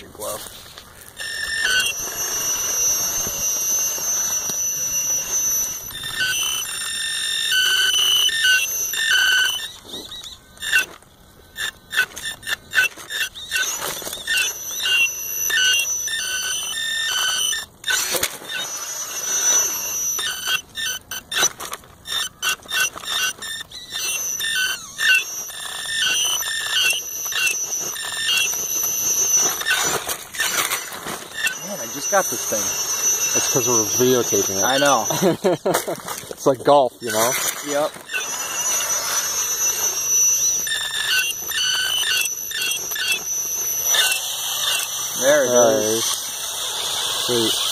your glove. Just got this thing. It's because we're videotaping it. I know. it's like golf, you know? yep. There it There is. Sweet.